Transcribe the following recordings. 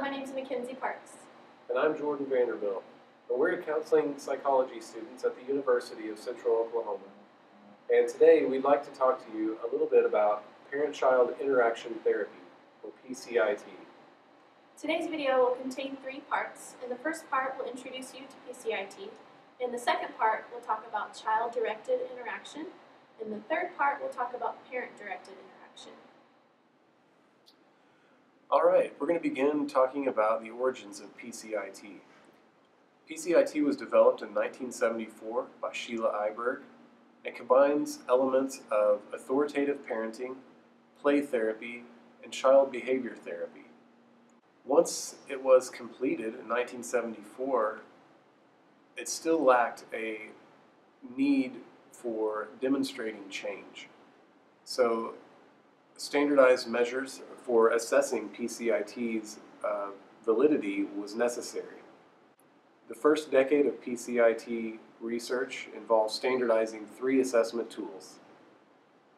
my name is Mackenzie Parks. And I'm Jordan Vanderbilt. And we're counseling psychology students at the University of Central Oklahoma. And today we'd like to talk to you a little bit about parent child interaction therapy, or PCIT. Today's video will contain three parts. In the first part, we'll introduce you to PCIT. In the second part, we'll talk about child directed interaction. In the third part, we'll talk about parent directed interaction. All right, we're going to begin talking about the origins of PCIT. PCIT was developed in 1974 by Sheila Eyberg and combines elements of authoritative parenting, play therapy, and child behavior therapy. Once it was completed in 1974, it still lacked a need for demonstrating change. So standardized measures for assessing PCIT's uh, validity was necessary. The first decade of PCIT research involves standardizing three assessment tools.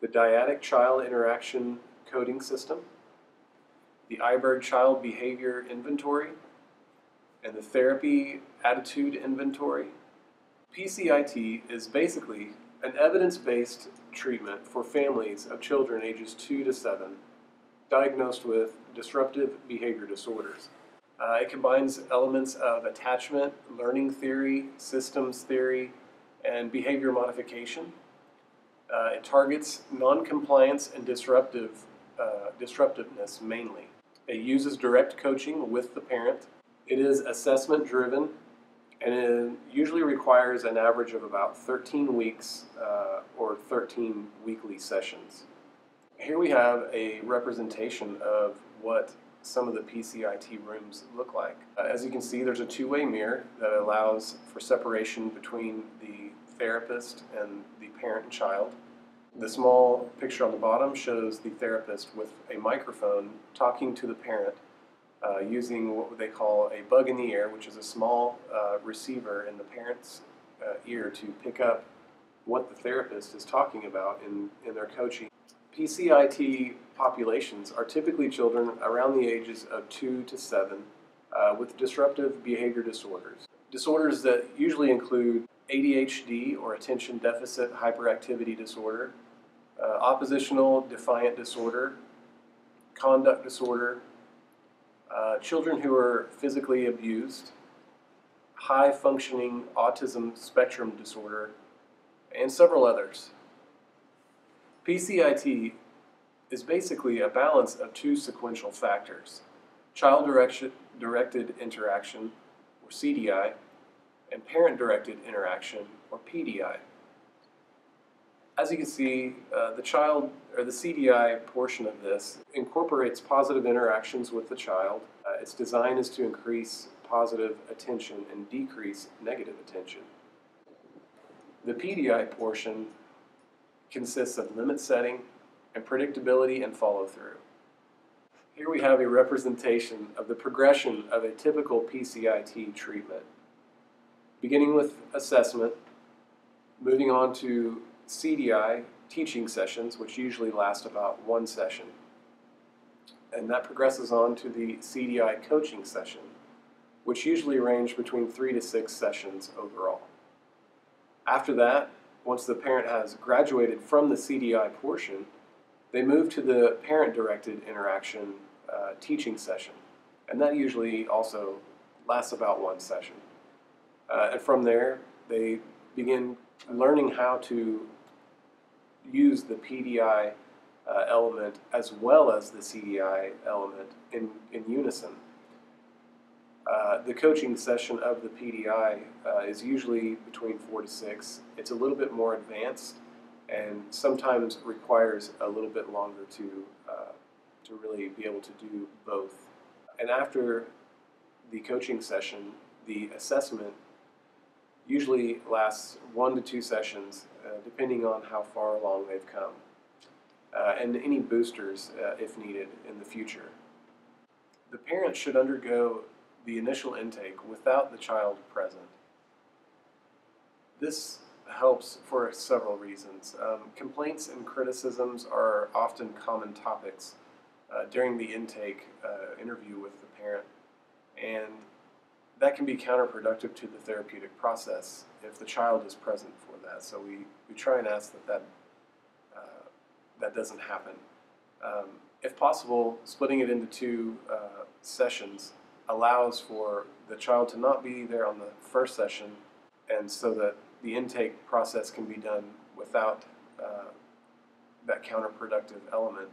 The Dyadic Child Interaction Coding System, the Eyberg Child Behavior Inventory, and the Therapy Attitude Inventory. PCIT is basically an evidence-based treatment for families of children ages 2 to 7 diagnosed with disruptive behavior disorders. Uh, it combines elements of attachment, learning theory, systems theory, and behavior modification. Uh, it targets non-compliance and disruptive uh, disruptiveness mainly. It uses direct coaching with the parent. It is assessment driven and it usually requires an average of about 13 weeks uh, or 13 weekly sessions. Here we have a representation of what some of the PCIT rooms look like. Uh, as you can see, there's a two-way mirror that allows for separation between the therapist and the parent and child. The small picture on the bottom shows the therapist with a microphone talking to the parent uh, using what they call a bug in the ear, which is a small uh, receiver in the parent's uh, ear to pick up what the therapist is talking about in, in their coaching. PCIT populations are typically children around the ages of 2 to 7 uh, with disruptive behavior disorders. Disorders that usually include ADHD or attention deficit hyperactivity disorder, uh, oppositional defiant disorder, conduct disorder, uh, children who are physically abused, high functioning autism spectrum disorder, and several others. PCIT is basically a balance of two sequential factors child directed interaction, or CDI, and parent directed interaction, or PDI. As you can see, uh, the child, or the CDI portion of this, incorporates positive interactions with the child. Uh, its design is to increase positive attention and decrease negative attention. The PDI portion consists of limit setting and predictability and follow through. Here we have a representation of the progression of a typical PCIT treatment. Beginning with assessment, moving on to CDI teaching sessions, which usually last about one session. And that progresses on to the CDI coaching session, which usually range between three to six sessions overall. After that, once the parent has graduated from the CDI portion, they move to the parent-directed interaction uh, teaching session. And that usually also lasts about one session. Uh, and from there, they begin learning how to use the PDI uh, element as well as the CDI element in, in unison. Uh, the coaching session of the PDI uh, is usually between four to six. It's a little bit more advanced and sometimes requires a little bit longer to, uh, to really be able to do both. And after the coaching session, the assessment usually lasts one to two sessions, uh, depending on how far along they've come, uh, and any boosters if needed in the future. The parent should undergo the initial intake without the child present. This helps for several reasons. Um, complaints and criticisms are often common topics uh, during the intake uh, interview with the parent. And that can be counterproductive to the therapeutic process if the child is present for that. So we, we try and ask that that, uh, that doesn't happen. Um, if possible, splitting it into two uh, sessions allows for the child to not be there on the first session, and so that the intake process can be done without uh, that counterproductive element.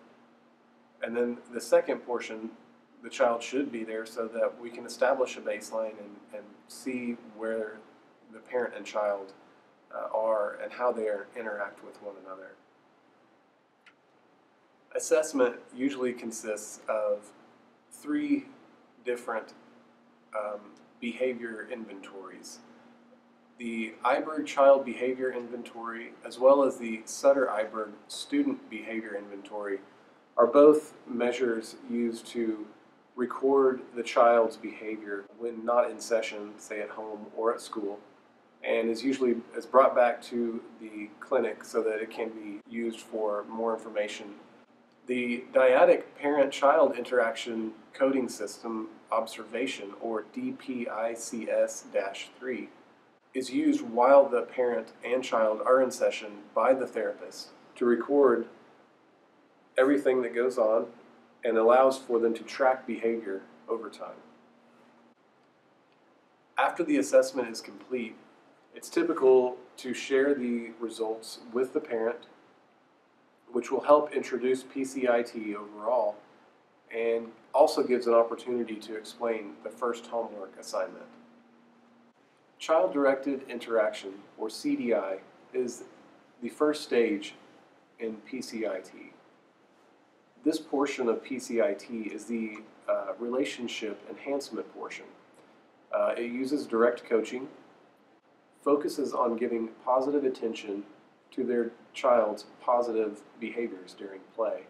And then the second portion, the child should be there so that we can establish a baseline and, and see where the parent and child uh, are and how they are, interact with one another. Assessment usually consists of three different um, behavior inventories. The Eyberg Child Behavior Inventory, as well as the Sutter Eyberg Student Behavior Inventory, are both measures used to record the child's behavior when not in session, say at home or at school, and is usually is brought back to the clinic so that it can be used for more information. The dyadic parent-child interaction coding system observation, or DPICS-3, is used while the parent and child are in session by the therapist to record everything that goes on and allows for them to track behavior over time. After the assessment is complete, it's typical to share the results with the parent, which will help introduce PCIT overall and also gives an opportunity to explain the first homework assignment. Child Directed Interaction, or CDI, is the first stage in PCIT. This portion of PCIT is the uh, relationship enhancement portion. Uh, it uses direct coaching, focuses on giving positive attention to their child's positive behaviors during play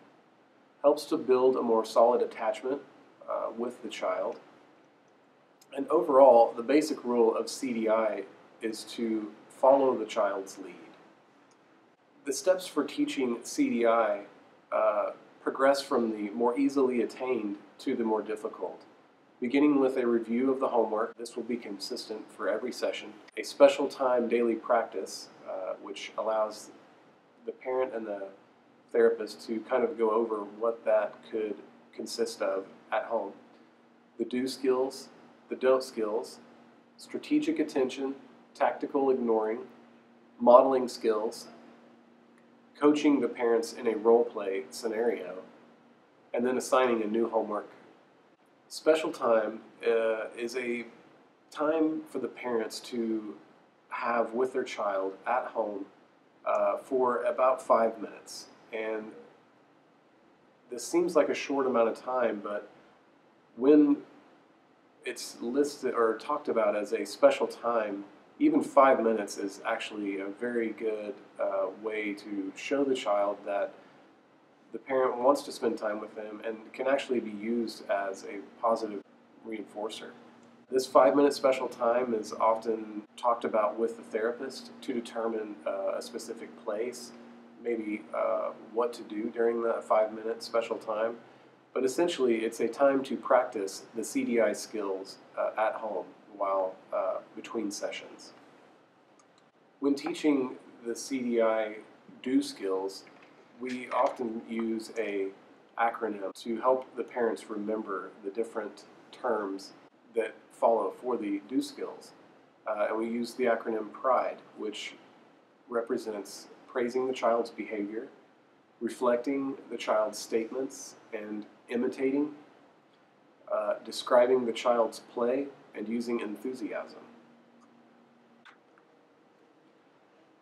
helps to build a more solid attachment uh, with the child. And overall, the basic rule of CDI is to follow the child's lead. The steps for teaching CDI uh, progress from the more easily attained to the more difficult. Beginning with a review of the homework, this will be consistent for every session. A special time daily practice, uh, which allows the parent and the therapist to kind of go over what that could consist of at home. The do skills, the don't skills, strategic attention, tactical ignoring, modeling skills, coaching the parents in a role play scenario, and then assigning a new homework. Special time uh, is a time for the parents to have with their child at home uh, for about five minutes. And this seems like a short amount of time, but when it's listed or talked about as a special time, even five minutes is actually a very good uh, way to show the child that the parent wants to spend time with them and can actually be used as a positive reinforcer. This five minute special time is often talked about with the therapist to determine uh, a specific place maybe uh, what to do during the five minute special time. But essentially, it's a time to practice the CDI skills uh, at home while uh, between sessions. When teaching the CDI do skills, we often use a acronym to help the parents remember the different terms that follow for the do skills. Uh, and we use the acronym PRIDE, which represents praising the child's behavior, reflecting the child's statements and imitating, uh, describing the child's play, and using enthusiasm.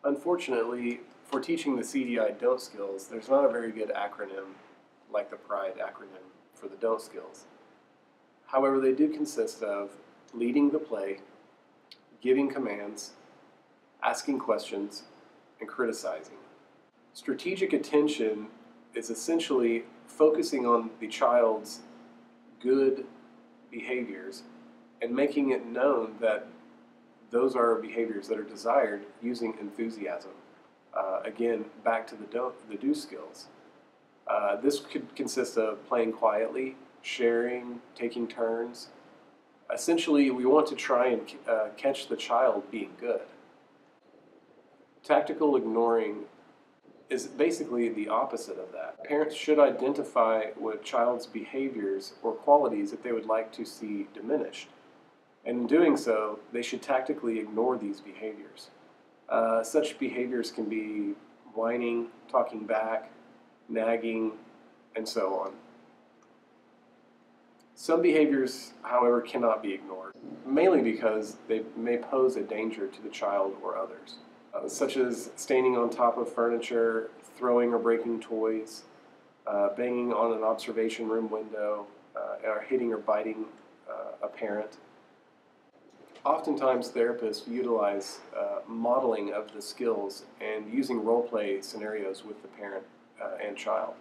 Unfortunately, for teaching the CDI don't skills, there's not a very good acronym like the PRIDE acronym for the don't skills. However, they do consist of leading the play, giving commands, asking questions, and criticizing. Strategic attention is essentially focusing on the child's good behaviors and making it known that those are behaviors that are desired using enthusiasm. Uh, again, back to the do, the do skills. Uh, this could consist of playing quietly, sharing, taking turns, Essentially, we want to try and uh, catch the child being good. Tactical ignoring is basically the opposite of that. Parents should identify what child's behaviors or qualities that they would like to see diminished. And in doing so, they should tactically ignore these behaviors. Uh, such behaviors can be whining, talking back, nagging, and so on. Some behaviors, however, cannot be ignored, mainly because they may pose a danger to the child or others, uh, such as standing on top of furniture, throwing or breaking toys, uh, banging on an observation room window, uh, or hitting or biting uh, a parent. Oftentimes, therapists utilize modeling of the skills and using role play scenarios with the parent and child.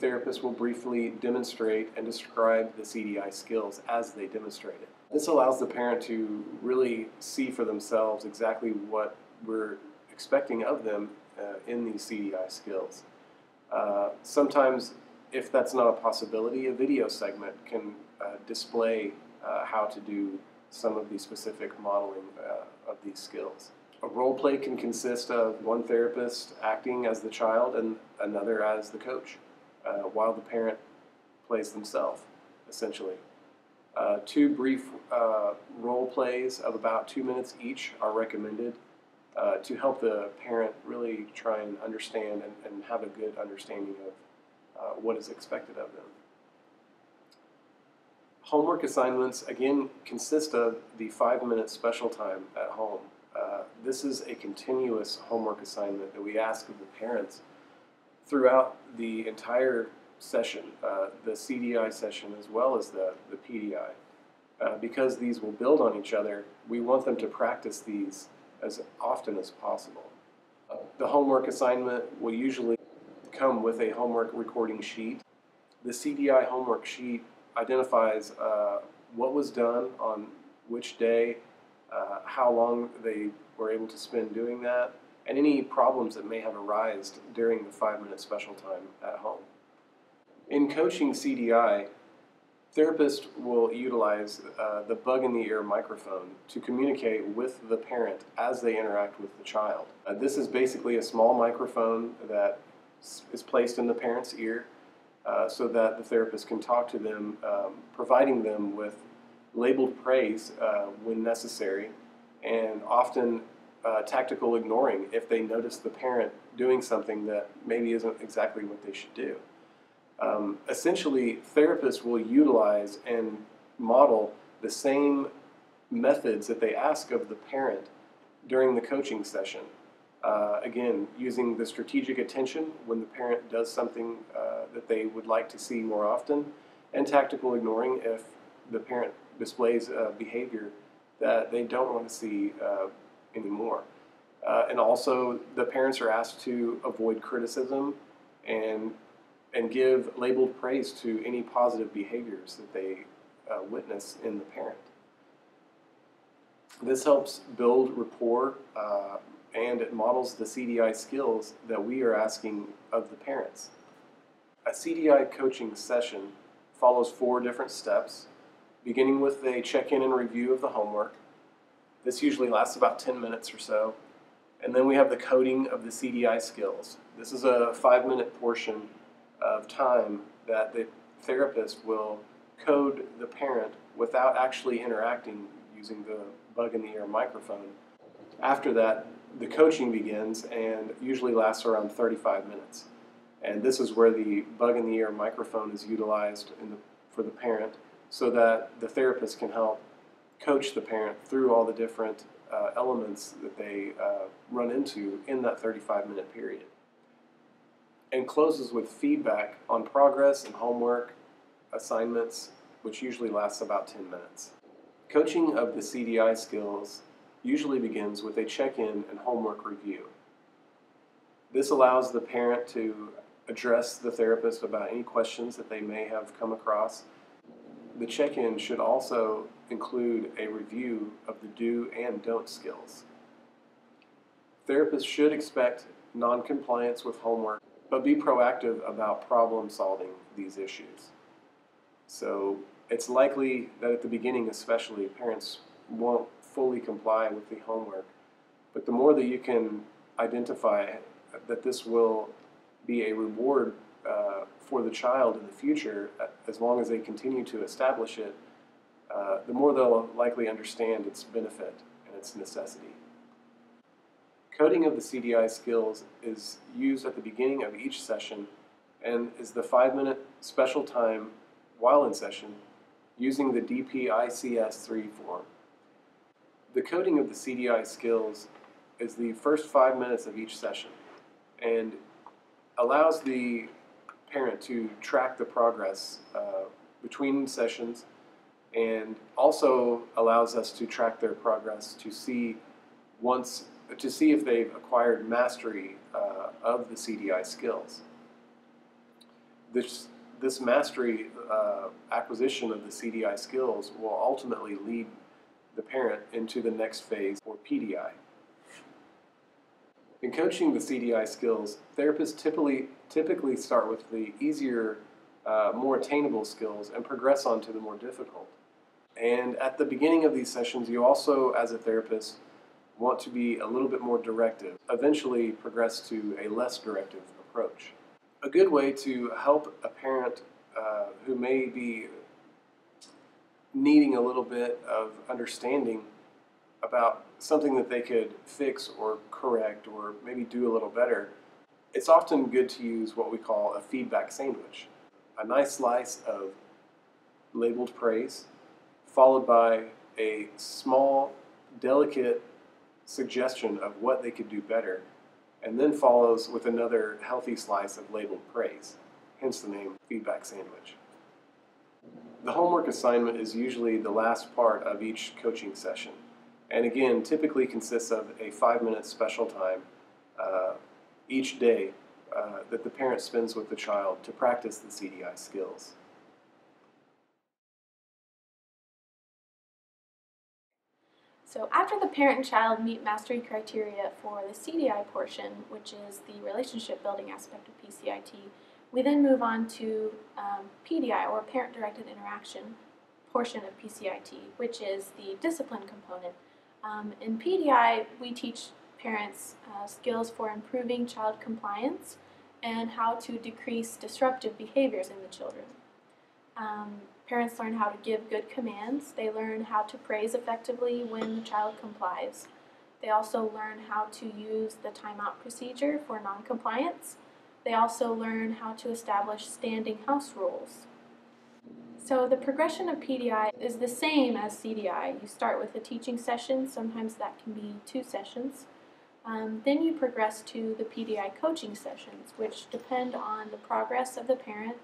Therapists will briefly demonstrate and describe the CDI skills as they demonstrate it. This allows the parent to really see for themselves exactly what we're expecting of them uh, in these CDI skills. Uh, sometimes, if that's not a possibility, a video segment can uh, display uh, how to do some of the specific modeling uh, of these skills. A role play can consist of one therapist acting as the child and another as the coach while the parent plays themselves, essentially. Uh, two brief uh, role plays of about two minutes each are recommended uh, to help the parent really try and understand and, and have a good understanding of uh, what is expected of them. Homework assignments, again, consist of the five minute special time at home. Uh, this is a continuous homework assignment that we ask of the parents throughout the entire session, uh, the CDI session as well as the, the PDI. Uh, because these will build on each other, we want them to practice these as often as possible. Uh, the homework assignment will usually come with a homework recording sheet. The CDI homework sheet identifies uh, what was done on which day, uh, how long they were able to spend doing that, and any problems that may have arisen during the five minute special time at home. In coaching CDI, therapists will utilize uh, the bug in the ear microphone to communicate with the parent as they interact with the child. Uh, this is basically a small microphone that is placed in the parent's ear uh, so that the therapist can talk to them, um, providing them with labeled praise uh, when necessary and often uh, tactical ignoring if they notice the parent doing something that maybe isn't exactly what they should do. Um, essentially, therapists will utilize and model the same methods that they ask of the parent during the coaching session. Uh, again, using the strategic attention when the parent does something uh, that they would like to see more often, and tactical ignoring if the parent displays behavior that they don't want to see uh, anymore. Uh, and also, the parents are asked to avoid criticism and and give labeled praise to any positive behaviors that they uh, witness in the parent. This helps build rapport uh, and it models the CDI skills that we are asking of the parents. A CDI coaching session follows four different steps, beginning with a check in and review of the homework, this usually lasts about 10 minutes or so. And then we have the coding of the CDI skills. This is a five minute portion of time that the therapist will code the parent without actually interacting using the bug in the ear microphone. After that, the coaching begins and usually lasts around 35 minutes. And this is where the bug in the ear microphone is utilized the, for the parent so that the therapist can help coach the parent through all the different uh, elements that they uh, run into in that 35 minute period. And closes with feedback on progress and homework assignments, which usually lasts about 10 minutes. Coaching of the CDI skills usually begins with a check in and homework review. This allows the parent to address the therapist about any questions that they may have come across. The check in should also include a review of the do and don't skills. Therapists should expect noncompliance with homework, but be proactive about problem solving these issues. So it's likely that at the beginning, especially, parents won't fully comply with the homework. But the more that you can identify that this will be a reward uh, for the child in the future, as long as they continue to establish it, uh, the more they'll likely understand its benefit and its necessity. Coding of the CDI skills is used at the beginning of each session and is the five minute special time while in session using the DPICS3 form. The coding of the CDI skills is the first five minutes of each session and allows the parent to track the progress uh, between sessions and also allows us to track their progress to see once to see if they've acquired mastery uh, of the CDI skills. This this mastery uh, acquisition of the CDI skills will ultimately lead the parent into the next phase or PDI. In coaching the CDI skills, therapists typically, typically start with the easier, uh, more attainable skills and progress on to the more difficult. And at the beginning of these sessions, you also, as a therapist, want to be a little bit more directive, eventually progress to a less directive approach. A good way to help a parent uh, who may be needing a little bit of understanding about something that they could fix or correct or maybe do a little better, it's often good to use what we call a feedback sandwich. A nice slice of labeled praise, followed by a small, delicate suggestion of what they could do better, and then follows with another healthy slice of labeled praise, hence the name feedback sandwich. The homework assignment is usually the last part of each coaching session, and again, typically consists of a five minute special time uh, each day uh, that the parent spends with the child to practice the CDI skills. So after the parent and child meet mastery criteria for the CDI portion, which is the relationship building aspect of PCIT, we then move on to um, PDI, or parent-directed interaction portion of PCIT, which is the discipline component. Um, in PDI, we teach parents uh, skills for improving child compliance and how to decrease disruptive behaviors in the children. Um, Parents learn how to give good commands. They learn how to praise effectively when the child complies. They also learn how to use the timeout procedure for noncompliance. They also learn how to establish standing house rules. So the progression of PDI is the same as CDI. You start with a teaching session, sometimes that can be two sessions. Um, then you progress to the PDI coaching sessions, which depend on the progress of the parent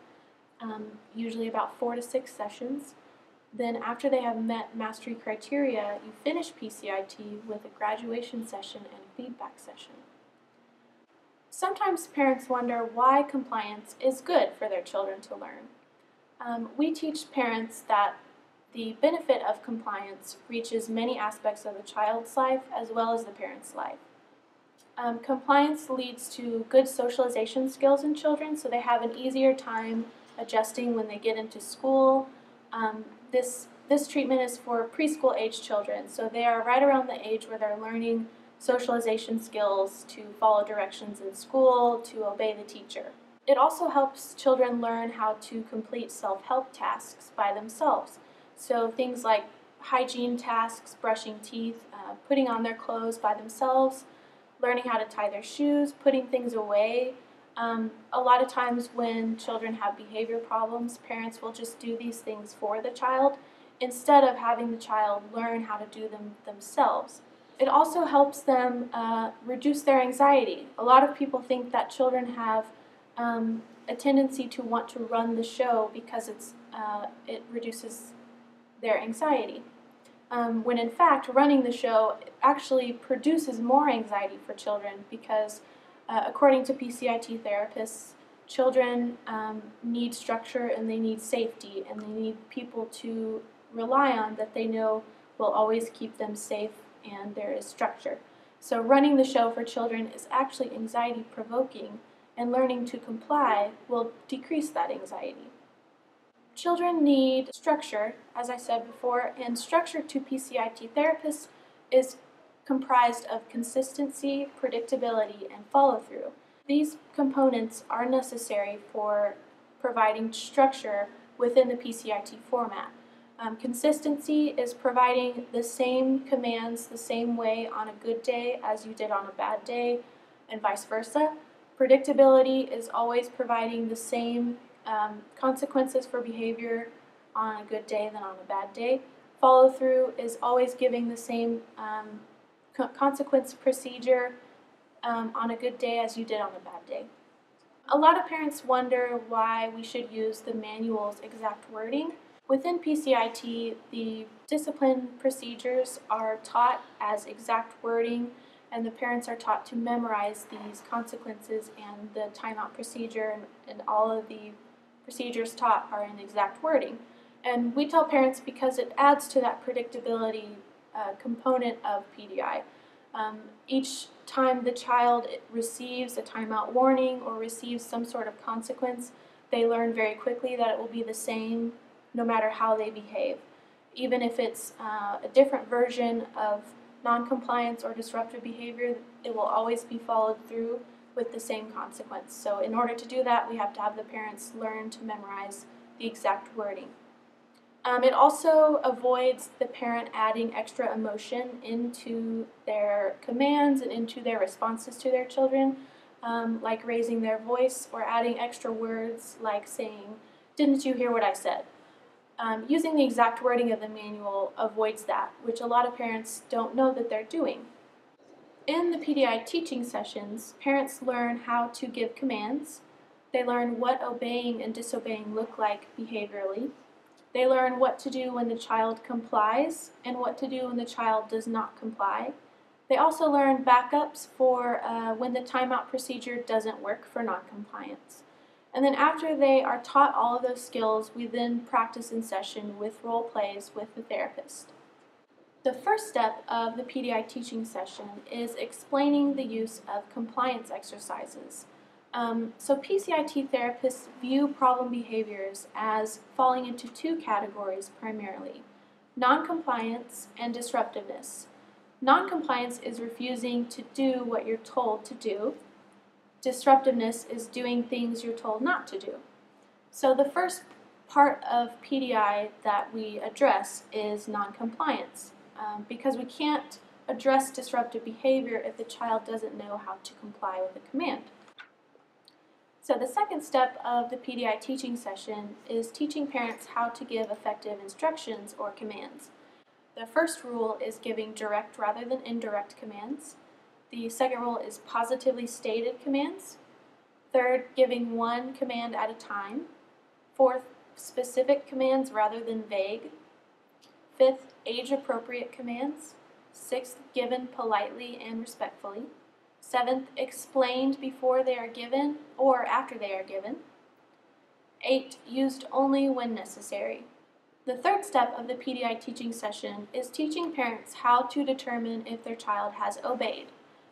um, usually about four to six sessions. Then after they have met mastery criteria, you finish PCIT with a graduation session and feedback session. Sometimes parents wonder why compliance is good for their children to learn. Um, we teach parents that the benefit of compliance reaches many aspects of the child's life as well as the parent's life. Um, compliance leads to good socialization skills in children, so they have an easier time adjusting when they get into school. Um, this, this treatment is for preschool age children, so they are right around the age where they're learning socialization skills to follow directions in school, to obey the teacher. It also helps children learn how to complete self-help tasks by themselves. So things like hygiene tasks, brushing teeth, uh, putting on their clothes by themselves, learning how to tie their shoes, putting things away, um, a lot of times when children have behavior problems, parents will just do these things for the child instead of having the child learn how to do them themselves. It also helps them uh, reduce their anxiety. A lot of people think that children have um, a tendency to want to run the show because it's, uh, it reduces their anxiety. Um, when in fact, running the show actually produces more anxiety for children because uh, according to PCIT therapists, children um, need structure and they need safety and they need people to rely on that they know will always keep them safe and there is structure. So running the show for children is actually anxiety provoking and learning to comply will decrease that anxiety. children need structure, as I said before, and structure to PCIT therapists is comprised of consistency, predictability, and follow through. These components are necessary for providing structure within the PCIT format. Um, consistency is providing the same commands the same way on a good day as you did on a bad day, and vice versa. Predictability is always providing the same um, consequences for behavior on a good day than on a bad day. Follow through is always giving the same um, co- consequence procedure um, on a good day as you did on a bad day. A lot of parents wonder why we should use the manual's exact wording. Within PCIT, the discipline procedures are taught as exact wording, and the parents are taught to memorize these consequences and the timeout procedure, and, and all of the procedures taught are in exact wording. And we tell parents because it adds to that predictability uh, component of PDI. Um, each time the child receives a timeout warning or receives some sort of consequence, they learn very quickly that it will be the same no matter how they behave. Even if it's uh, a different version of noncompliance or disruptive behavior, it will always be followed through with the same consequence. So, in order to do that, we have to have the parents learn to memorize the exact wording. Um, it also avoids the parent adding extra emotion into their commands and into their responses to their children, um, like raising their voice or adding extra words like saying, Didn't you hear what I said? Um, using the exact wording of the manual avoids that, which a lot of parents don't know that they're doing. In the PDI teaching sessions, parents learn how to give commands, they learn what obeying and disobeying look like behaviorally, they learn what to do when the child complies and what to do when the child does not comply. They also learn backups for uh, when the timeout procedure doesn't work for noncompliance. And then after they are taught all of those skills, we then practice in session with role plays with the therapist. The first step of the PDI teaching session is explaining the use of compliance exercises. Um, so PCIT therapists view problem behaviors as falling into two categories primarily, noncompliance and disruptiveness. Noncompliance is refusing to do what you're told to do. Disruptiveness is doing things you're told not to do. So the first part of PDI that we address is noncompliance um, because we can't address disruptive behavior if the child doesn't know how to comply with a command. So the second step of the PDI teaching session is teaching parents how to give effective instructions or commands. The first rule is giving direct rather than indirect commands. The second rule is positively stated commands. Third, giving one command at a time. Fourth, specific commands rather than vague. Fifth, age appropriate commands. Sixth, given politely and respectfully. Seventh, explained before they are given or after they are given. Eight, used only when necessary. The third step of the PDI teaching session is teaching parents how to determine if their child has obeyed.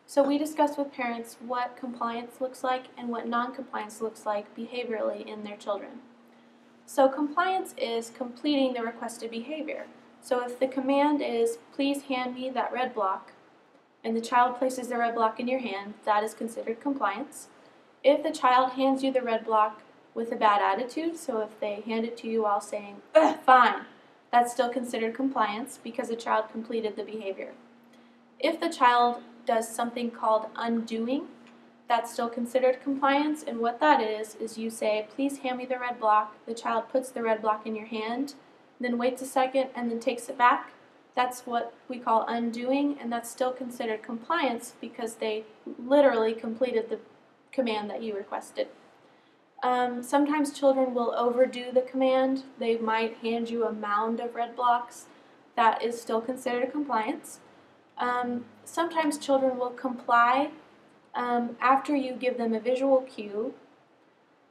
So we discuss with parents what compliance looks like and what non-compliance looks like behaviorally in their children. So compliance is completing the requested behavior. So if the command is, please hand me that red block, and the child places the red block in your hand, that is considered compliance. If the child hands you the red block with a bad attitude, so if they hand it to you while saying, fine, that's still considered compliance because the child completed the behavior. If the child does something called undoing, that's still considered compliance, and what that is, is you say, please hand me the red block, the child puts the red block in your hand, then waits a second and then takes it back, that's what we call undoing, and that's still considered compliance because they literally completed the command that you requested. Um, sometimes children will overdo the command. They might hand you a mound of red blocks. That is still considered a compliance. Um, sometimes children will comply um, after you give them a visual cue,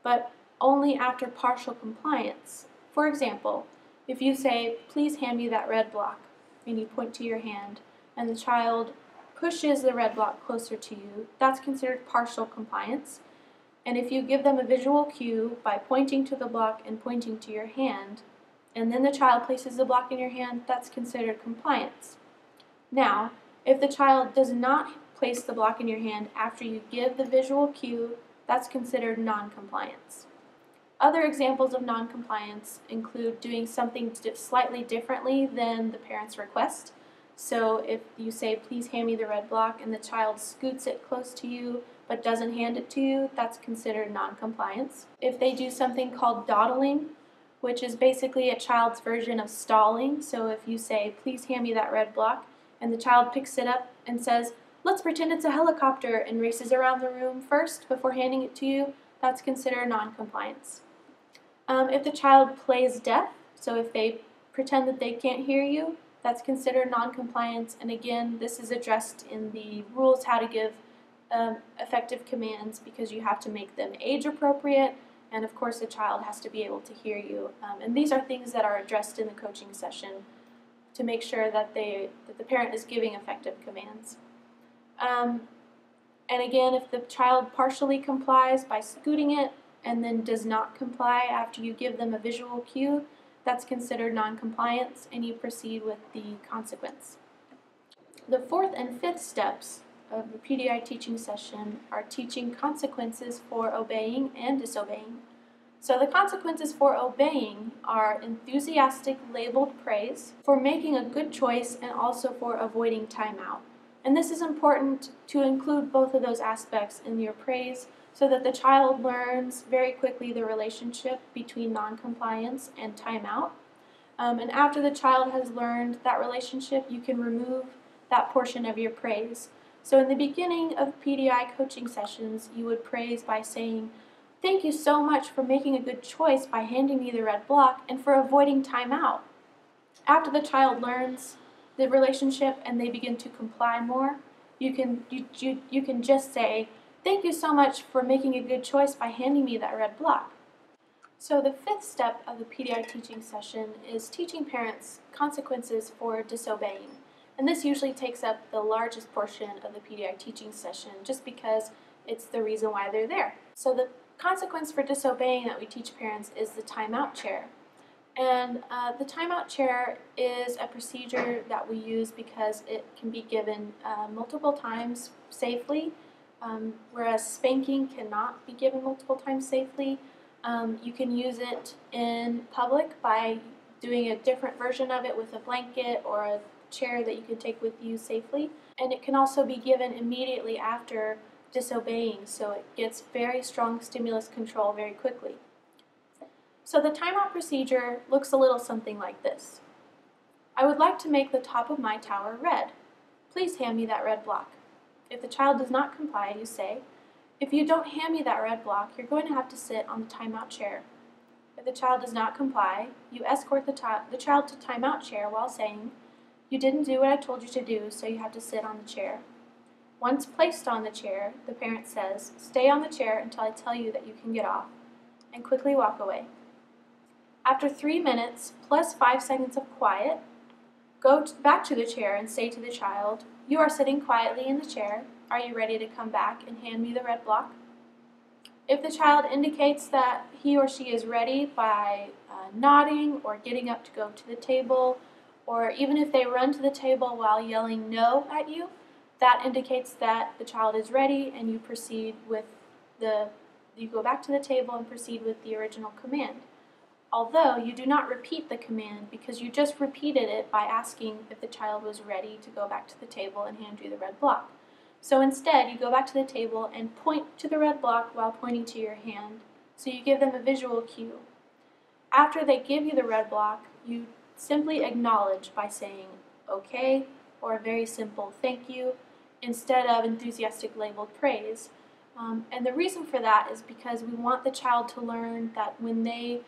but only after partial compliance. For example, if you say, please hand me that red block, and you point to your hand, and the child pushes the red block closer to you, that's considered partial compliance. And if you give them a visual cue by pointing to the block and pointing to your hand, and then the child places the block in your hand, that's considered compliance. Now, if the child does not place the block in your hand after you give the visual cue, that's considered non-compliance. Other examples of non-compliance include doing something slightly differently than the parent's request. So if you say, please hand me the red block, and the child scoots it close to you but doesn't hand it to you, that's considered non-compliance. If they do something called dawdling, which is basically a child's version of stalling, so if you say, please hand me that red block, and the child picks it up and says, let's pretend it's a helicopter, and races around the room first before handing it to you, that's considered non-compliance. Um, if the child plays deaf, so if they pretend that they can't hear you, that's considered non-compliance, and again, this is addressed in the rules how to give um, effective commands because you have to make them age appropriate. And of course the child has to be able to hear you. Um, and these are things that are addressed in the coaching session to make sure that they that the parent is giving effective commands. Um, and again if the child partially complies by scooting it and then does not comply after you give them a visual cue that's considered non-compliance and you proceed with the consequence the fourth and fifth steps of the PDI teaching session are teaching consequences for obeying and disobeying. So the consequences for obeying are enthusiastic labeled praise, for making a good choice, and also for avoiding timeout. And this is important to include both of those aspects in your praise so that the child learns very quickly the relationship between noncompliance and timeout. Um, and after the child has learned that relationship, you can remove that portion of your praise. So in the beginning of PDI coaching sessions, you would praise by saying, Thank you so much for making a good choice by handing me the red block and for avoiding timeout. After the child learns the relationship and they begin to comply more, you can, you, you, you can just say, Thank you so much for making a good choice by handing me that red block. So the fifth step of the PDI teaching session is teaching parents consequences for disobeying. And this usually takes up the largest portion of the PDI teaching session just because it's the reason why they're there. So the consequence for disobeying that we teach parents is the timeout chair. And uh, the timeout chair is a procedure that we use because it can be given uh, multiple times safely, um, whereas spanking cannot be given multiple times safely. Um, you can use it in public by doing a different version of it with a blanket or a chair that you can take with you safely. And it can also be given immediately after disobeying, so it gets very strong stimulus control very quickly. So the timeout procedure looks a little something like this. I would like to make the top of my tower red. Please hand me that red block. If the child does not comply, you say, if you don't hand me that red block, you're going to have to sit on the timeout chair. If the child does not comply, you escort the, the child to timeout chair while saying, you didn't do what I told you to do, so you have to sit on the chair. Once placed on the chair, the parent says, Stay on the chair until I tell you that you can get off, and quickly walk away. After three minutes plus five seconds of quiet, go back to the chair and say to the child, You are sitting quietly in the chair. Are you ready to come back and hand me the red block? If the child indicates that he or she is ready by uh, nodding or getting up to go to the table, or even if they run to the table while yelling no at you, that indicates that the child is ready and you proceed with the, you go back to the table and proceed with the original command. Although you do not repeat the command because you just repeated it by asking if the child was ready to go back to the table and hand you the red block. So instead, you go back to the table and point to the red block while pointing to your hand. So you give them a visual cue. After they give you the red block, you Simply acknowledge by saying okay or a very simple thank you instead of enthusiastic labeled praise. Um, and the reason for that is because we want the child to learn that when they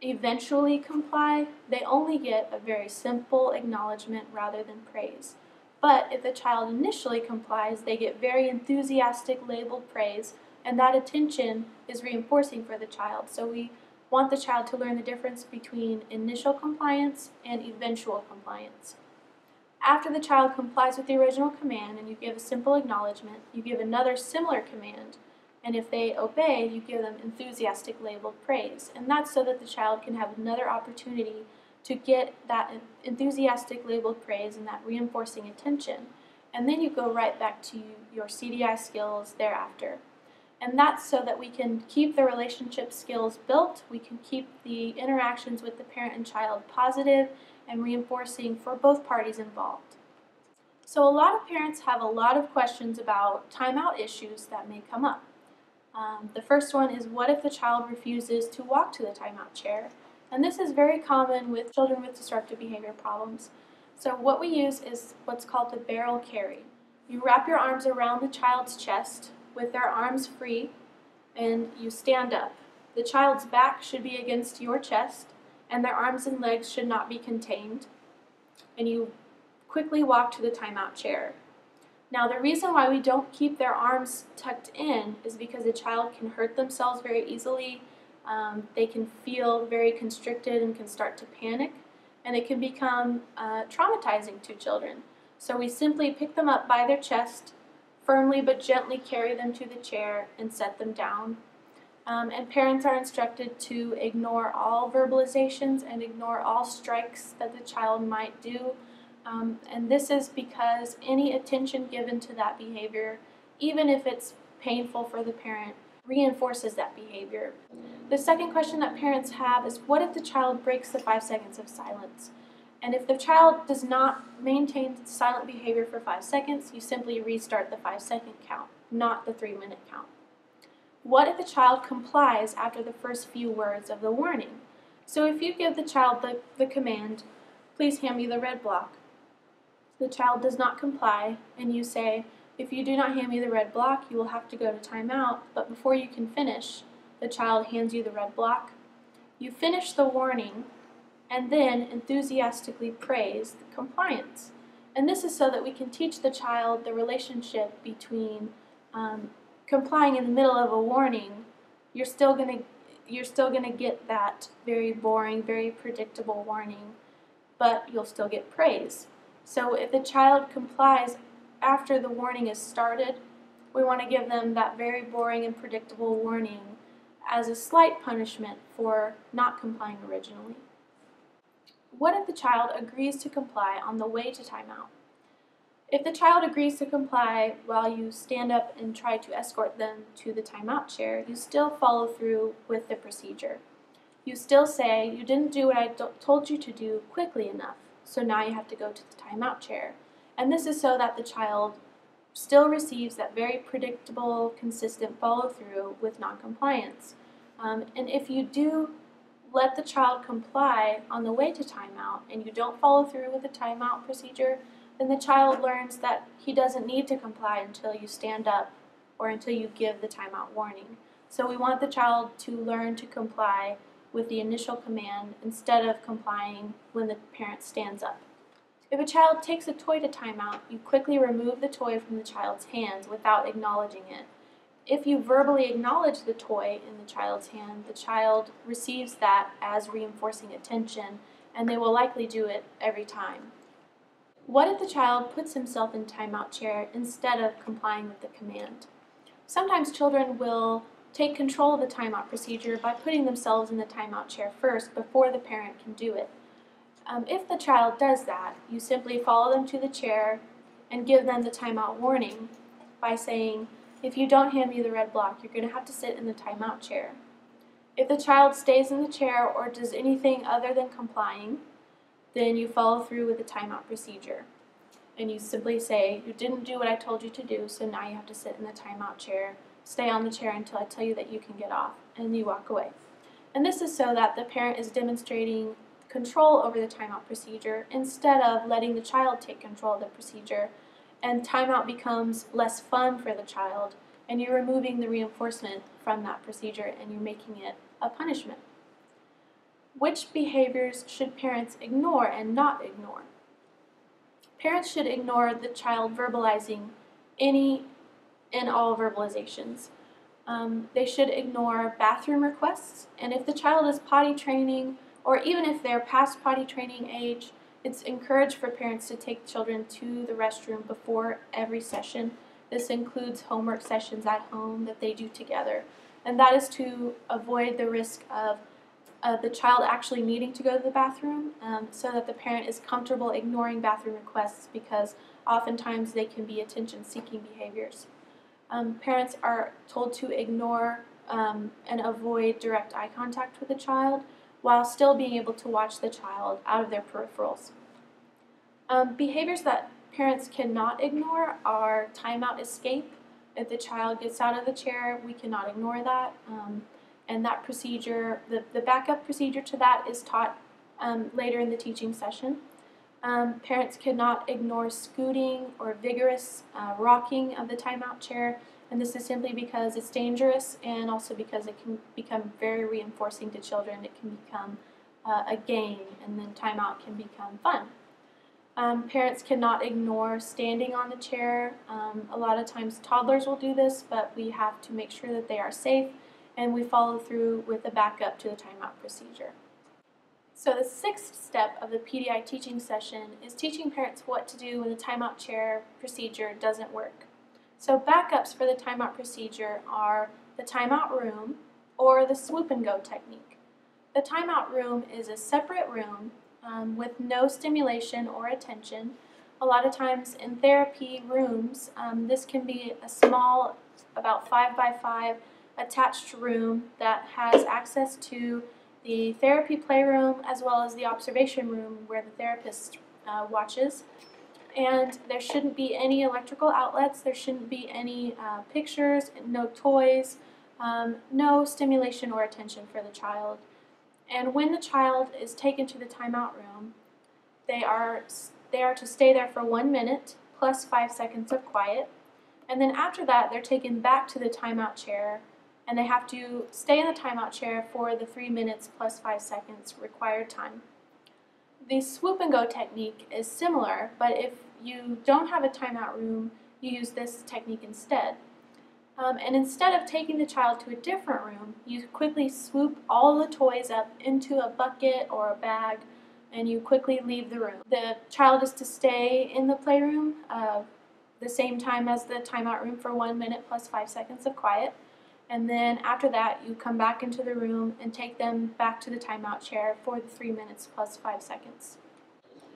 eventually comply, they only get a very simple acknowledgement rather than praise. But if the child initially complies, they get very enthusiastic labeled praise, and that attention is reinforcing for the child. So we want the child to learn the difference between initial compliance and eventual compliance. After the child complies with the original command and you give a simple acknowledgement, you give another similar command, And if they obey, you give them enthusiastic labeled praise. And that's so that the child can have another opportunity to get that enthusiastic labeled praise and that reinforcing attention. And then you go right back to your CDI skills thereafter. And that's so that we can keep the relationship skills built, we can keep the interactions with the parent and child positive and reinforcing for both parties involved. So a lot of parents have a lot of questions about timeout issues that may come up. Um, the first one is what if the child refuses to walk to the timeout chair? And this is very common with children with disruptive behavior problems. So what we use is what's called the barrel carry. You wrap your arms around the child's chest with their arms free and you stand up. The child's back should be against your chest and their arms and legs should not be contained. And you quickly walk to the timeout chair. Now the reason why we don't keep their arms tucked in is because the child can hurt themselves very easily um, they can feel very constricted and can start to panic, and it can become uh, traumatizing to children. So we simply pick them up by their chest, firmly but gently carry them to the chair and set them down. Um, and parents are instructed to ignore all verbalizations and ignore all strikes that the child might do. Um, and this is because any attention given to that behavior, even if it's painful for the parent, reinforces that behavior. The second question that parents have is what if the child breaks the five seconds of silence? And if the child does not maintain silent behavior for five seconds, you simply restart the five second count, not the three minute count. What if the child complies after the first few words of the warning? So if you give the child the, the command, please hand me the red block, the child does not comply, and you say, if you do not hand me the red block, you will have to go to timeout, but before you can finish, the child hands you the red block. You finish the warning and then enthusiastically praise the compliance. And this is so that we can teach the child the relationship between um, complying in the middle of a warning. You're still going to you're still going to get that very boring, very predictable warning, but you'll still get praise. So if the child complies after the warning is started, we want to give them that very boring and predictable warning as a slight punishment for not complying originally. What if the child agrees to comply on the way to timeout? If the child agrees to comply while you stand up and try to escort them to the timeout chair, you still follow through with the procedure. You still say, you didn't do what I told you to do quickly enough, so now you have to go to the timeout chair. And this is so that the child still receives that very predictable, consistent follow through with noncompliance. Um, and if you do let the child comply on the way to timeout and you don't follow through with the timeout procedure, then the child learns that he doesn't need to comply until you stand up or until you give the timeout warning. So we want the child to learn to comply with the initial command instead of complying when the parent stands up. If a child takes a toy to timeout, you quickly remove the toy from the child's hands without acknowledging it. If you verbally acknowledge the toy in the child's hand, the child receives that as reinforcing attention, and they will likely do it every time. What if the child puts himself in timeout chair instead of complying with the command? Sometimes children will take control of the timeout procedure by putting themselves in the timeout chair first before the parent can do it. Um, if the child does that, you simply follow them to the chair and give them the timeout warning by saying, if you don't hand me the red block, you're going to have to sit in the timeout chair. If the child stays in the chair or does anything other than complying, then you follow through with the timeout procedure. And you simply say, you didn't do what I told you to do, so now you have to sit in the timeout chair. Stay on the chair until I tell you that you can get off, and you walk away. And this is so that the parent is demonstrating control over the timeout procedure instead of letting the child take control of the procedure. And timeout becomes less fun for the child, and you're removing the reinforcement from that procedure and you're making it a punishment. Which behaviors should parents ignore and not ignore? Parents should ignore the child verbalizing any and all verbalizations. Um, they should ignore bathroom requests, and if the child is potty training or even if they're past potty training age, it's encouraged for parents to take children to the restroom before every session. This includes homework sessions at home that they do together. And that is to avoid the risk of uh, the child actually needing to go to the bathroom um, so that the parent is comfortable ignoring bathroom requests because oftentimes they can be attention seeking behaviors. Um, parents are told to ignore um, and avoid direct eye contact with the child while still being able to watch the child out of their peripherals. Um, behaviors that parents cannot ignore are timeout escape. If the child gets out of the chair, we cannot ignore that. Um, and that procedure, the, the backup procedure to that is taught um, later in the teaching session. Um, parents cannot ignore scooting or vigorous uh, rocking of the timeout chair, and this is simply because it's dangerous and also because it can become very reinforcing to children. It can become uh, a game, and then timeout can become fun. Um, parents cannot ignore standing on the chair. Um, a lot of times toddlers will do this, but we have to make sure that they are safe and we follow through with a backup to the timeout procedure. So the sixth step of the PDI teaching session is teaching parents what to do when the timeout chair procedure doesn't work. So backups for the timeout procedure are the timeout room or the swoop and go technique. The timeout room is a separate room um, with no stimulation or attention. A lot of times in therapy rooms, um, this can be a small, about five by five attached room that has access to the therapy playroom as well as the observation room where the therapist uh, watches. And there shouldn't be any electrical outlets, there shouldn't be any uh, pictures, no toys, um, no stimulation or attention for the child. And when the child is taken to the timeout room, they are, they are to stay there for one minute plus five seconds of quiet. And then after that, they're taken back to the timeout chair and they have to stay in the timeout chair for the three minutes plus five seconds required time. The swoop and go technique is similar, but if you don't have a timeout room, you use this technique instead. Um, and instead of taking the child to a different room, you quickly swoop all the toys up into a bucket or a bag and you quickly leave the room. The child is to stay in the playroom uh, the same time as the timeout room for one minute plus five seconds of quiet. And then after that, you come back into the room and take them back to the timeout chair for the three minutes plus five seconds.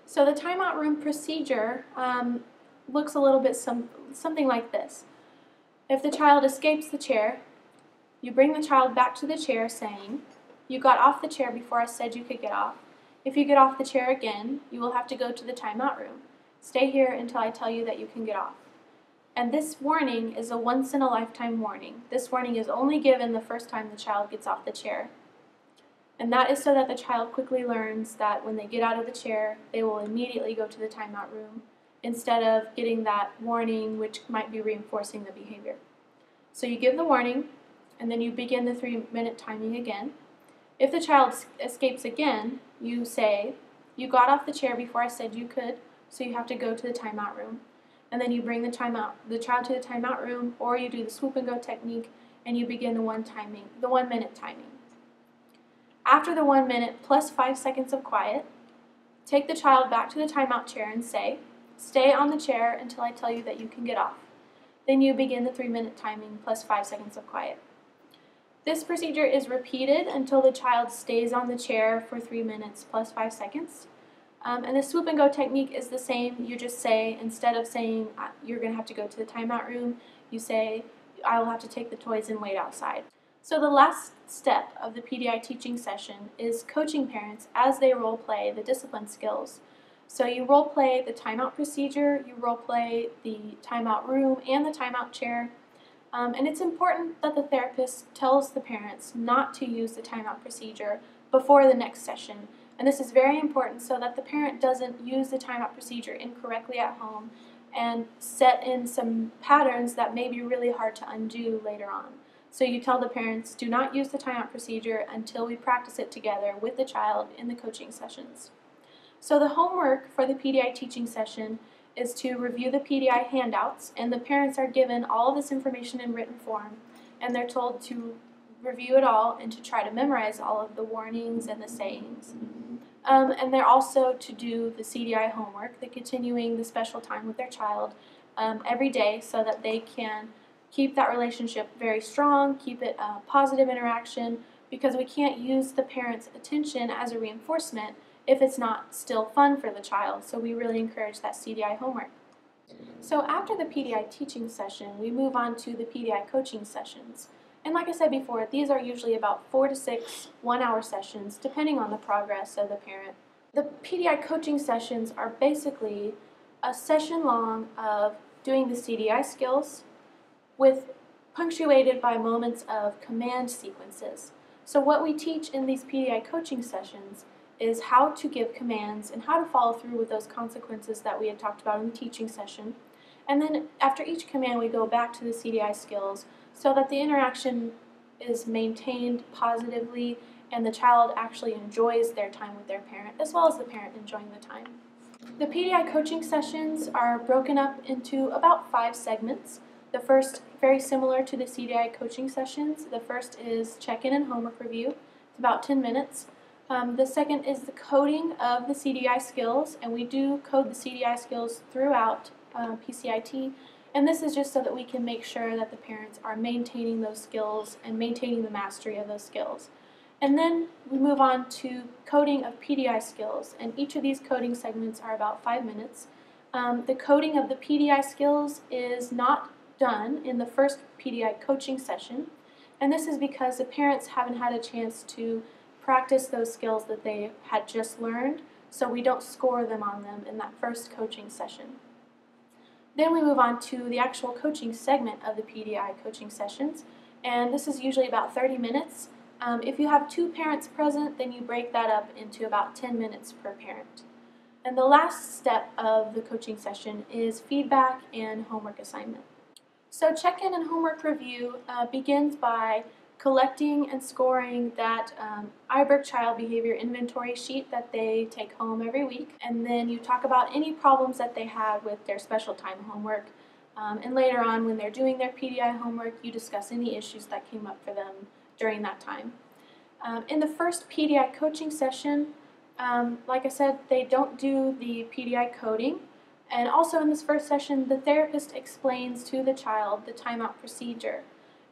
So the timeout room procedure um, looks a little bit some, something like this. If the child escapes the chair, you bring the child back to the chair saying, You got off the chair before I said you could get off. If you get off the chair again, you will have to go to the timeout room. Stay here until I tell you that you can get off. And this warning is a once in a lifetime warning. This warning is only given the first time the child gets off the chair. And that is so that the child quickly learns that when they get out of the chair, they will immediately go to the timeout room instead of getting that warning, which might be reinforcing the behavior. So you give the warning, and then you begin the three minute timing again. If the child escapes again, you say, You got off the chair before I said you could, so you have to go to the timeout room and then you bring the timeout the child to the timeout room or you do the swoop and go technique and you begin the one timing the one minute timing. After the one minute plus five seconds of quiet take the child back to the timeout chair and say stay on the chair until i tell you that you can get off. Then you begin the three minute timing plus five seconds of quiet. This procedure is repeated until the child stays on the chair for three minutes plus five seconds um, and the swoop and go technique is the same. You just say, instead of saying you're going to have to go to the timeout room, you say, I will have to take the toys and wait outside. So the last step of the PDI teaching session is coaching parents as they role play the discipline skills. So you role play the timeout procedure, you role play the timeout room and the timeout chair. Um, and it's important that the therapist tells the parents not to use the timeout procedure before the next session and this is very important so that the parent doesn't use the timeout procedure incorrectly at home and set in some patterns that may be really hard to undo later on. So you tell the parents, do not use the timeout procedure until we practice it together with the child in the coaching sessions. So the homework for the PDI teaching session is to review the PDI handouts, and the parents are given all this information in written form, and they're told to review it all and to try to memorize all of the warnings and the sayings. Um, and they're also to do the CDI homework, the continuing the special time with their child, um, every day so that they can keep that relationship very strong, keep it a positive interaction, because we can't use the parent's attention as a reinforcement if it's not still fun for the child. So we really encourage that CDI homework. So after the PDI teaching session, we move on to the PDI coaching sessions. And like I said before, these are usually about four to six one hour sessions, depending on the progress of the parent. The PDI coaching sessions are basically a session long of doing the CDI skills with punctuated by moments of command sequences. So what we teach in these PDI coaching sessions is how to give commands and how to follow through with those consequences that we had talked about in the teaching session. And then after each command, we go back to the CDI skills so that the interaction is maintained positively and the child actually enjoys their time with their parent as well as the parent enjoying the time. The PDI coaching sessions are broken up into about five segments. The first, very similar to the CDI coaching sessions, the first is check-in and homework review. It's about 10 minutes. Um, the second is the coding of the CDI skills, and we do code the CDI skills throughout uh, PCIT. And this is just so that we can make sure that the parents are maintaining those skills and maintaining the mastery of those skills. And then we move on to coding of PDI skills, and each of these coding segments are about five minutes. Um, the coding of the PDI skills is not done in the first PDI coaching session, and this is because the parents haven't had a chance to practice those skills that they had just learned, so we don't score them on them in that first coaching session. Then we move on to the actual coaching segment of the PDI coaching sessions, and this is usually about 30 minutes. Um, if you have two parents present, then you break that up into about 10 minutes per parent. And the last step of the coaching session is feedback and homework assignment. So check-in and homework review uh, begins by collecting and scoring that um, Eyberg Child Behavior Inventory sheet that they take home every week. And then you talk about any problems that they had with their special time homework. Um, and later on, when they're doing their PDI homework, you discuss any issues that came up for them during that time. Um, in the first PDI coaching session, um, like I said, they don't do the PDI coding. And also in this first session, the therapist explains to the child the timeout procedure.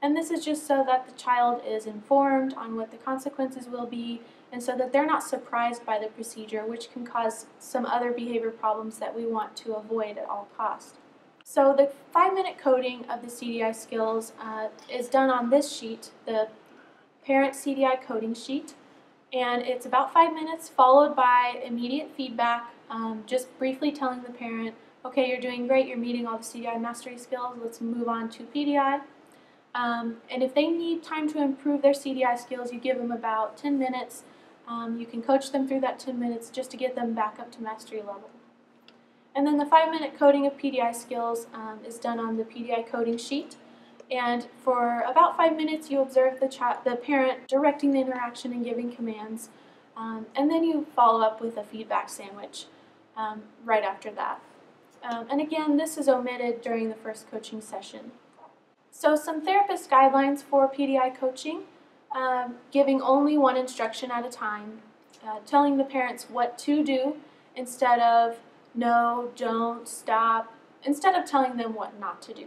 And this is just so that the child is informed on what the consequences will be and so that they're not surprised by the procedure, which can cause some other behavior problems that we want to avoid at all costs. So the five-minute coding of the CDI skills uh, is done on this sheet, the parent CDI coding sheet, and it's about five minutes followed by immediate feedback, um, just briefly telling the parent, okay, you're doing great, you're meeting all the CDI mastery skills, let's move on to PDI. Um, and if they need time to improve their CDI skills, you give them about 10 minutes. Um, you can coach them through that 10 minutes just to get them back up to mastery level. And then the five minute coding of PDI skills um, is done on the PDI coding sheet. And for about five minutes, you observe the, the parent directing the interaction and giving commands. Um, and then you follow up with a feedback sandwich um, right after that. Um, and again, this is omitted during the first coaching session. So some therapist guidelines for PDI coaching, um, giving only one instruction at a time, uh, telling the parents what to do instead of no, don't, stop, instead of telling them what not to do.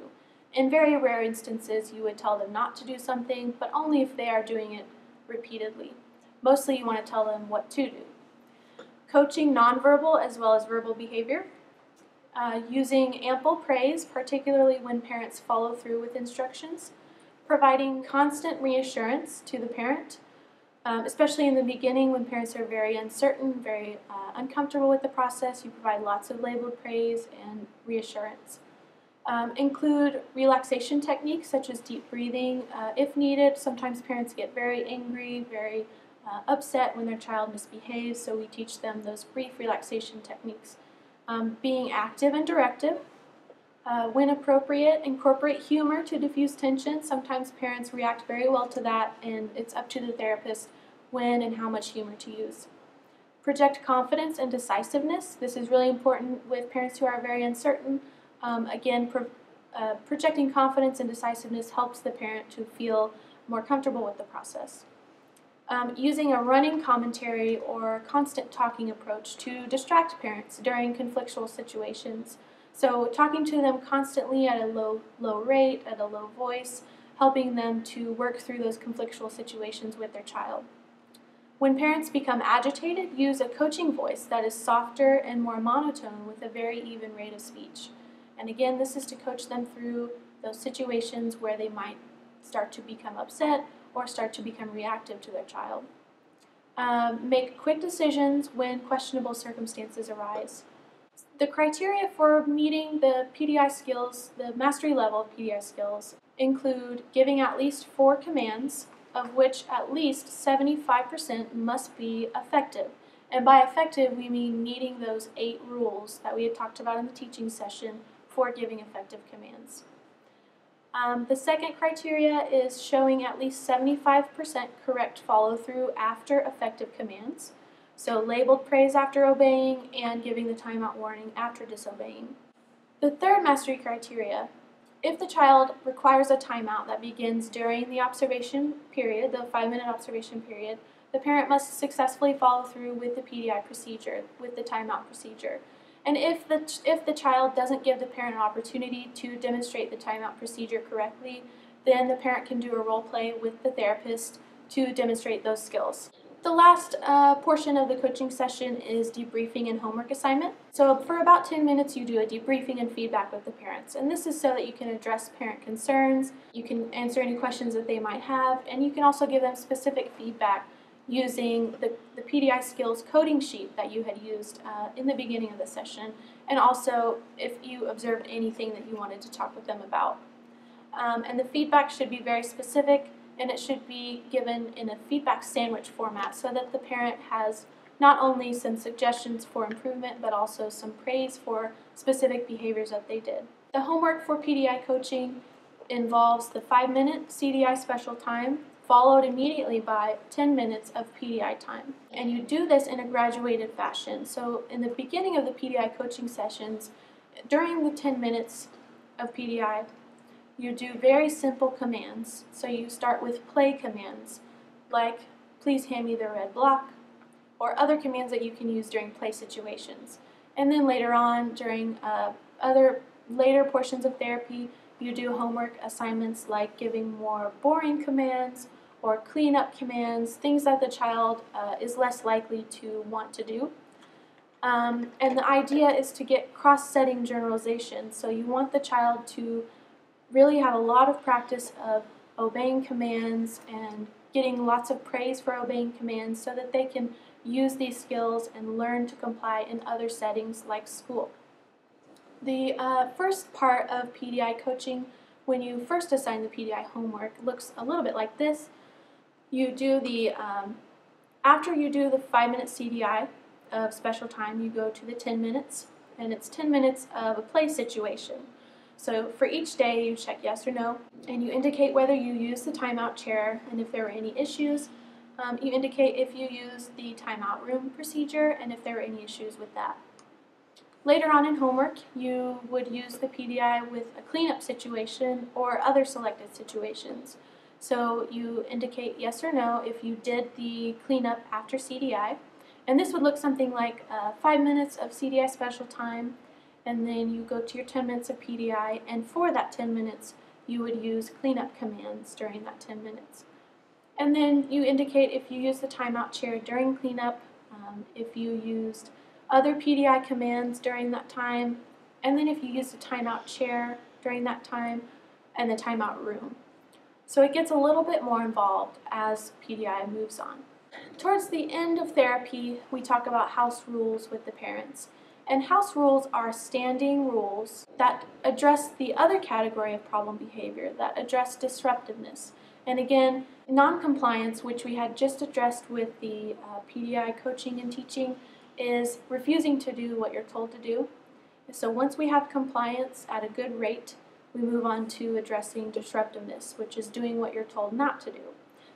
In very rare instances, you would tell them not to do something, but only if they are doing it repeatedly. Mostly you want to tell them what to do. Coaching nonverbal as well as verbal behavior. Uh, using ample praise, particularly when parents follow through with instructions, providing constant reassurance to the parent, um, especially in the beginning when parents are very uncertain, very uh, uncomfortable with the process, you provide lots of labeled praise and reassurance. Um, include relaxation techniques such as deep breathing uh, if needed. Sometimes parents get very angry, very uh, upset when their child misbehaves, so we teach them those brief relaxation techniques um, being active and directive. Uh, when appropriate, incorporate humor to diffuse tension. Sometimes parents react very well to that, and it's up to the therapist when and how much humor to use. Project confidence and decisiveness. This is really important with parents who are very uncertain. Um, again, pro uh, projecting confidence and decisiveness helps the parent to feel more comfortable with the process um, using a running commentary or constant talking approach to distract parents during conflictual situations. So talking to them constantly at a low low rate, at a low voice, helping them to work through those conflictual situations with their child. When parents become agitated, use a coaching voice that is softer and more monotone with a very even rate of speech. And again, this is to coach them through those situations where they might start to become upset or start to become reactive to their child. Um, make quick decisions when questionable circumstances arise. The criteria for meeting the PDI skills, the mastery level of PDI skills, include giving at least four commands, of which at least 75% must be effective. And by effective, we mean meeting those eight rules that we had talked about in the teaching session for giving effective commands. Um, the second criteria is showing at least 75% correct follow through after effective commands. So, labeled praise after obeying and giving the timeout warning after disobeying. The third mastery criteria if the child requires a timeout that begins during the observation period, the five minute observation period, the parent must successfully follow through with the PDI procedure, with the timeout procedure. And if the, if the child doesn't give the parent an opportunity to demonstrate the timeout procedure correctly, then the parent can do a role play with the therapist to demonstrate those skills. The last uh, portion of the coaching session is debriefing and homework assignment. So, for about 10 minutes, you do a debriefing and feedback with the parents. And this is so that you can address parent concerns, you can answer any questions that they might have, and you can also give them specific feedback using the, the PDI skills coding sheet that you had used uh, in the beginning of the session, and also if you observed anything that you wanted to talk with them about. Um, and the feedback should be very specific and it should be given in a feedback sandwich format so that the parent has not only some suggestions for improvement but also some praise for specific behaviors that they did. The homework for PDI coaching involves the 5 minute CDI special time followed immediately by 10 minutes of PDI time. And you do this in a graduated fashion. So, in the beginning of the PDI coaching sessions, during the 10 minutes of PDI, you do very simple commands. So you start with play commands, like please hand me the red block, or other commands that you can use during play situations. And then later on, during uh, other later portions of therapy, you do homework assignments like giving more boring commands or cleanup commands, things that the child uh, is less likely to want to do. Um, and the idea is to get cross-setting generalization. So you want the child to really have a lot of practice of obeying commands and getting lots of praise for obeying commands so that they can use these skills and learn to comply in other settings like school. The uh, first part of PDI coaching, when you first assign the PDI homework, looks a little bit like this. You do the, um, after you do the five minute CDI of special time, you go to the 10 minutes, and it's 10 minutes of a play situation. So for each day, you check yes or no, and you indicate whether you use the timeout chair and if there were any issues. Um, you indicate if you use the timeout room procedure and if there were any issues with that. Later on in homework, you would use the PDI with a cleanup situation or other selected situations. So you indicate yes or no if you did the cleanup after CDI. And this would look something like uh, five minutes of CDI special time, and then you go to your 10 minutes of PDI, and for that 10 minutes, you would use cleanup commands during that 10 minutes. And then you indicate if you use the timeout chair during cleanup, um, if you used other PDI commands during that time, and then if you used the timeout chair during that time, and the timeout room. So it gets a little bit more involved as PDI moves on. Towards the end of therapy, we talk about house rules with the parents. And house rules are standing rules that address the other category of problem behavior, that address disruptiveness. And again, noncompliance, which we had just addressed with the uh, PDI coaching and teaching, is refusing to do what you're told to do. So once we have compliance at a good rate, we move on to addressing disruptiveness, which is doing what you're told not to do.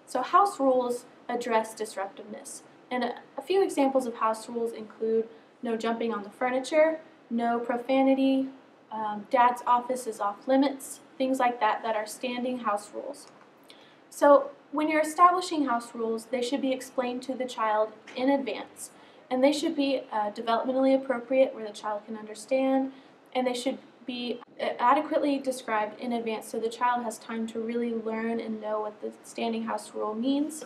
So house rules address disruptiveness. And a, a few examples of house rules include no jumping on the furniture, no profanity, um, dad's office is off limits, things like that that are standing house rules. So when you're establishing house rules, they should be explained to the child in advance. And they should be uh, developmentally appropriate where the child can understand and they should be adequately described in advance so the child has time to really learn and know what the standing house rule means.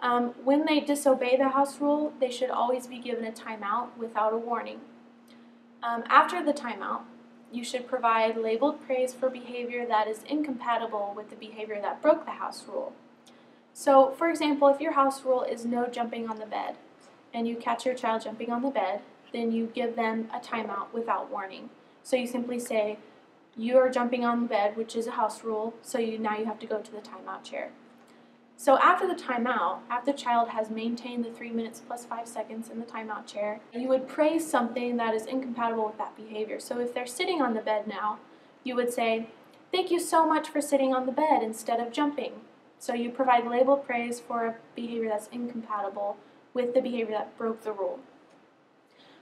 Um, when they disobey the house rule, they should always be given a timeout without a warning. Um, after the timeout, you should provide labeled praise for behavior that is incompatible with the behavior that broke the house rule. So, for example, if your house rule is no jumping on the bed, and you catch your child jumping on the bed, then you give them a timeout without warning. So you simply say, you are jumping on the bed, which is a house rule, so you now you have to go to the timeout chair. So after the timeout, after the child has maintained the three minutes plus five seconds in the timeout chair, you would praise something that is incompatible with that behavior. So if they're sitting on the bed now, you would say, thank you so much for sitting on the bed instead of jumping. So you provide labeled praise for a behavior that's incompatible with the behavior that broke the rule.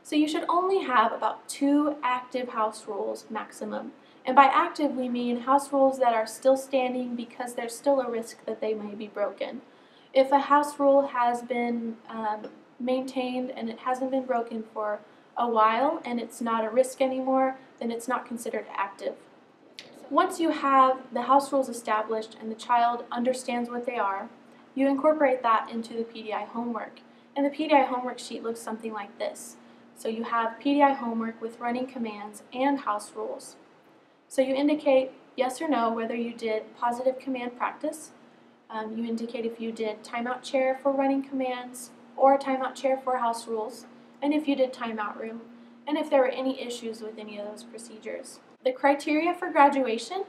So you should only have about two active house rules maximum. And by active, we mean house rules that are still standing because there's still a risk that they may be broken. If a house rule has been um, maintained and it hasn't been broken for a while and it's not a risk anymore, then it's not considered active. Once you have the house rules established and the child understands what they are, you incorporate that into the PDI homework. And the PDI homework sheet looks something like this. So you have PDI homework with running commands and house rules. So you indicate yes or no whether you did positive command practice. Um, you indicate if you did timeout chair for running commands or timeout chair for house rules, and if you did timeout room, and if there were any issues with any of those procedures. The criteria for graduation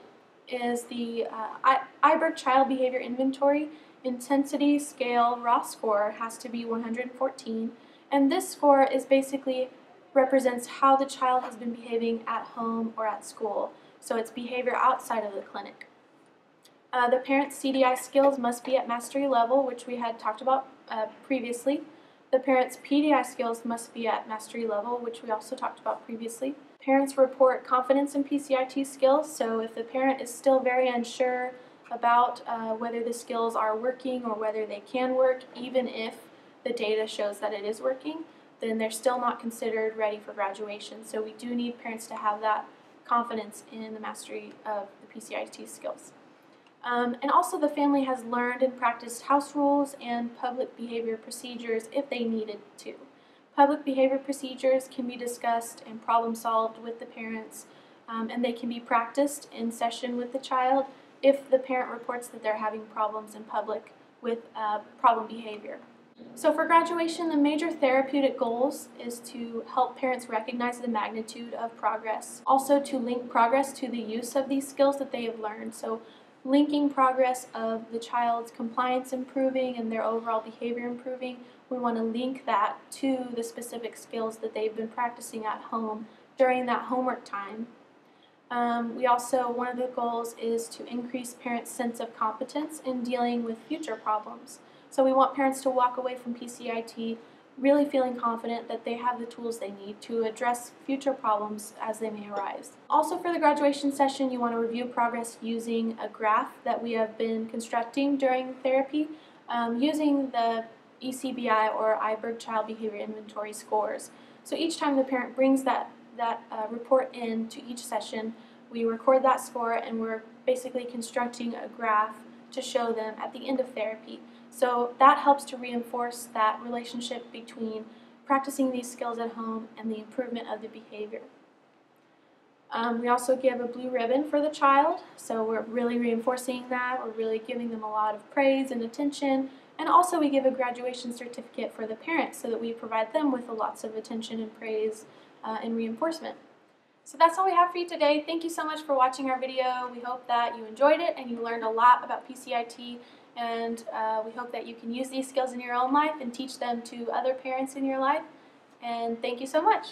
is the uh, Child Behavior Inventory Intensity Scale Raw Score has to be 114, and this score is basically represents how the child has been behaving at home or at school. So it's behavior outside of the clinic. Uh, the parent's CDI skills must be at mastery level, which we had talked about uh, previously. The parent's PDI skills must be at mastery level, which we also talked about previously. Parents report confidence in PCIT skills, so if the parent is still very unsure about uh, whether the skills are working or whether they can work, even if the data shows that it is working, then they're still not considered ready for graduation. So we do need parents to have that confidence in the mastery of the PCIT skills. Um, and also the family has learned and practiced house rules and public behavior procedures if they needed to. Public behavior procedures can be discussed and problem solved with the parents, um, and they can be practiced in session with the child if the parent reports that they're having problems in public with uh, problem behavior. So for graduation, the major therapeutic goals is to help parents recognize the magnitude of progress. Also to link progress to the use of these skills that they have learned. So linking progress of the child's compliance improving and their overall behavior improving, we want to link that to the specific skills that they've been practicing at home during that homework time. Um, we also, one of the goals is to increase parents' sense of competence in dealing with future problems. So we want parents to walk away from PCIT really feeling confident that they have the tools they need to address future problems as they may arise. Also for the graduation session, you want to review progress using a graph that we have been constructing during therapy um, using the ECBI or Eyberg Child Behavior Inventory scores. So each time the parent brings that, that uh, report in to each session, we record that score and we're basically constructing a graph to show them at the end of therapy. So that helps to reinforce that relationship between practicing these skills at home and the improvement of the behavior. Um, we also give a blue ribbon for the child, so we're really reinforcing that. We're really giving them a lot of praise and attention. And also we give a graduation certificate for the parents so that we provide them with lots of attention and praise uh, and reinforcement. So that's all we have for you today. Thank you so much for watching our video. We hope that you enjoyed it and you learned a lot about PCIT and uh, we hope that you can use these skills in your own life and teach them to other parents in your life. And thank you so much.